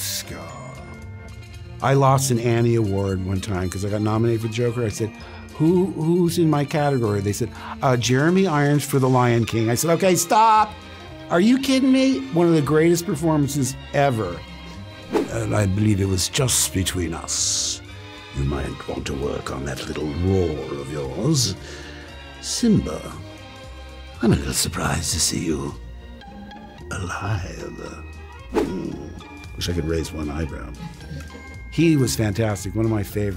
Scar. I lost an Annie Award one time because I got nominated for Joker. I said, Who, Who's in my category? They said, uh, Jeremy Irons for The Lion King. I said, Okay, stop. Are you kidding me? One of the greatest performances ever. And I believe it was just between us. You might want to work on that little roar of yours. Simba, I'm a little surprised to see you alive. Wish I could raise one eyebrow. He was fantastic, one of my favorites.